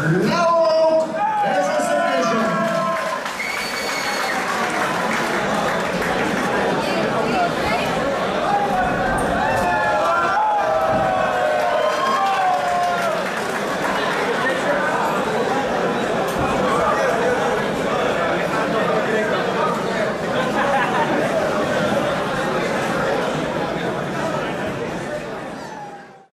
No!